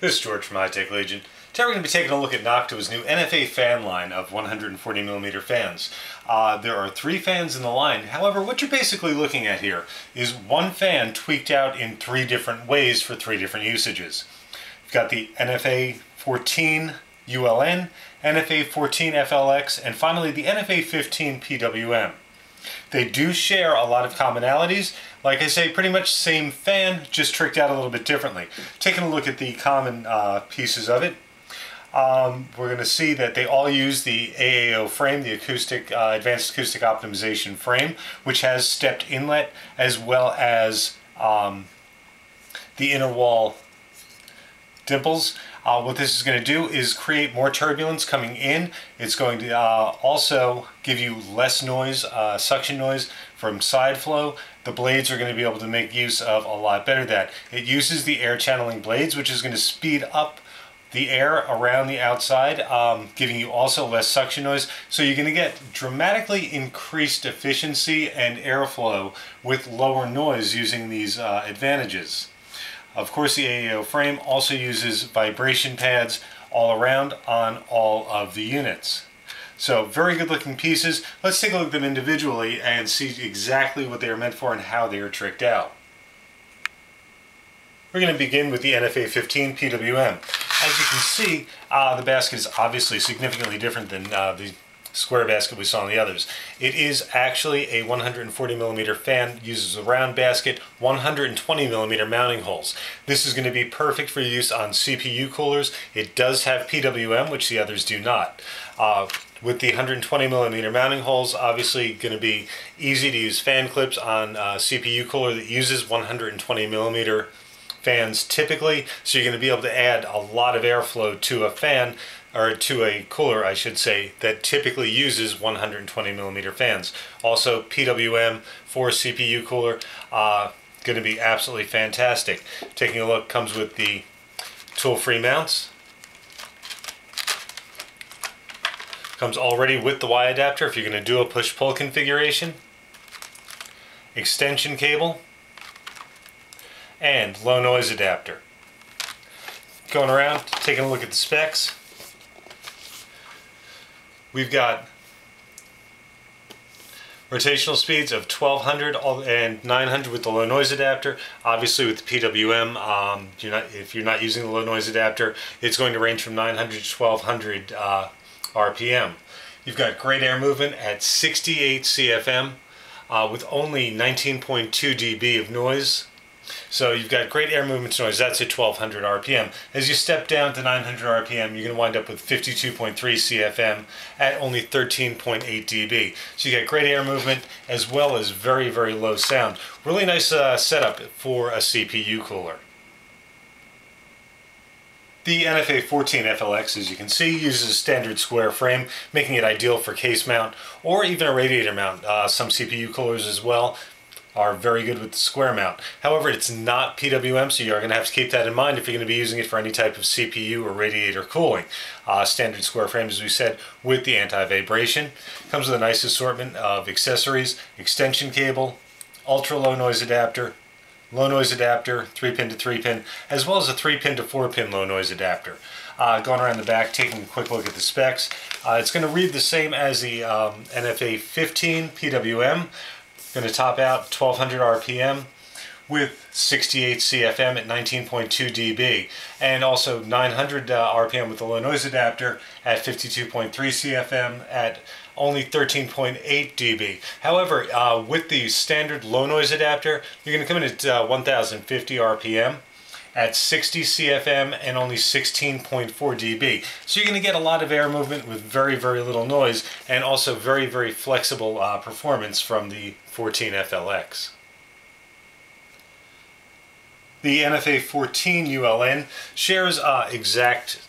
This is George from High Tech Legion. Today we're going to be taking a look at Noctua's new NF-A fan line of 140mm fans. Uh, there are three fans in the line. However, what you're basically looking at here is one fan tweaked out in three different ways for three different usages. You've got the NF-A 14 ULN, NF-A 14 FLX, and finally the NF-A 15 PWM. They do share a lot of commonalities. Like I say, pretty much same fan, just tricked out a little bit differently. Taking a look at the common uh, pieces of it, um, we're going to see that they all use the AAO frame, the acoustic uh, advanced acoustic optimization frame, which has stepped inlet as well as um, the inner wall dimples. Uh, what this is going to do is create more turbulence coming in. It's going to uh, also give you less noise, uh, suction noise from side flow. The blades are going to be able to make use of a lot better that. It uses the air channeling blades, which is going to speed up the air around the outside, um, giving you also less suction noise. So you're going to get dramatically increased efficiency and airflow with lower noise using these uh, advantages. Of course, the AAO frame also uses vibration pads all around on all of the units. So very good looking pieces. Let's take a look at them individually and see exactly what they are meant for and how they are tricked out. We're going to begin with the NF-A 15 PWM. As you can see, uh, the basket is obviously significantly different than uh, the square basket we saw in the others. It is actually a 140 millimeter fan, uses a round basket, 120 millimeter mounting holes. This is going to be perfect for use on CPU coolers. It does have PWM, which the others do not. Uh, with the 120 millimeter mounting holes, obviously going to be easy to use fan clips on a CPU cooler that uses 120 millimeter fans typically, so you're going to be able to add a lot of airflow to a fan or to a cooler, I should say, that typically uses 120 millimeter fans. Also, PWM for CPU cooler, uh, going to be absolutely fantastic. Taking a look, comes with the tool-free mounts. Comes already with the Y adapter if you're going to do a push-pull configuration. Extension cable and low noise adapter. Going around, taking a look at the specs. We've got rotational speeds of 1200 and 900 with the low noise adapter. Obviously with the PWM, um, you're not, if you're not using the low noise adapter, it's going to range from 900 to 1200 uh, RPM. You've got great air movement at 68 CFM uh, with only 19.2 dB of noise so you've got great air movement noise, that's at 1200 RPM. As you step down to 900 RPM, you're going to wind up with 52.3 CFM at only 13.8 dB. So you get great air movement as well as very, very low sound. Really nice uh, setup for a CPU cooler. The NF-A 14 FLX, as you can see, uses a standard square frame, making it ideal for case mount or even a radiator mount. Uh, some CPU coolers as well are very good with the square mount. However, it's not PWM, so you're going to have to keep that in mind if you're going to be using it for any type of CPU or radiator cooling. Uh, standard square frame, as we said, with the anti-vibration. Comes with a nice assortment of accessories, extension cable, ultra low noise adapter, low noise adapter, 3 pin to 3 pin, as well as a 3 pin to 4 pin low noise adapter. Uh, going around the back, taking a quick look at the specs. Uh, it's going to read the same as the um, NF-A 15 PWM, Going to top out 1200 RPM with 68 CFM at 19.2 dB and also 900 uh, RPM with the low noise adapter at 52.3 CFM at only 13.8 dB. However, uh, with the standard low noise adapter, you're going to come in at uh, 1050 RPM at 60 CFM and only 16.4 dB. So you're going to get a lot of air movement with very, very little noise and also very, very flexible uh, performance from the 14 FLX. The NF-A 14 ULN shares uh, exact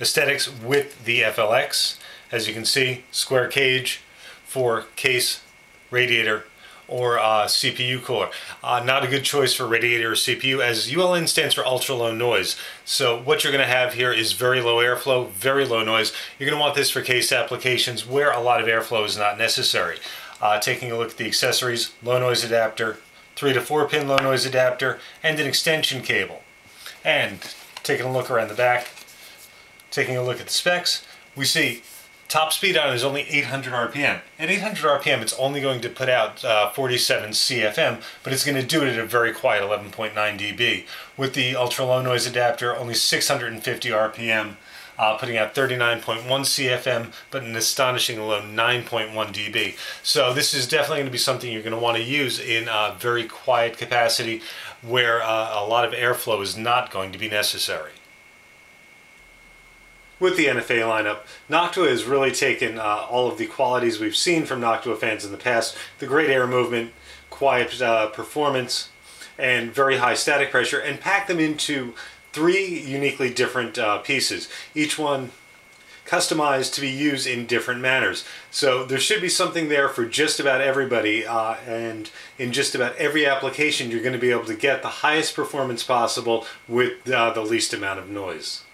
aesthetics with the FLX. As you can see, square cage for case, radiator, or uh, CPU cooler. Uh, not a good choice for radiator or CPU as ULN stands for ultra low noise. So what you're going to have here is very low airflow, very low noise. You're going to want this for case applications where a lot of airflow is not necessary. Uh, taking a look at the accessories, low noise adapter, 3 to 4 pin low noise adapter, and an extension cable. And taking a look around the back, taking a look at the specs, we see top speed on it is only 800 RPM. At 800 RPM, it's only going to put out uh, 47 CFM, but it's going to do it at a very quiet 11.9 dB. With the ultra low noise adapter, only 650 RPM, uh, putting out 39.1 CFM, but an astonishing low 9.1 dB. So this is definitely going to be something you're going to want to use in a very quiet capacity where uh, a lot of airflow is not going to be necessary with the NF-A lineup, Noctua has really taken uh, all of the qualities we've seen from Noctua fans in the past, the great air movement, quiet uh, performance, and very high static pressure, and packed them into three uniquely different uh, pieces, each one customized to be used in different manners. So there should be something there for just about everybody uh, and in just about every application you're going to be able to get the highest performance possible with uh, the least amount of noise.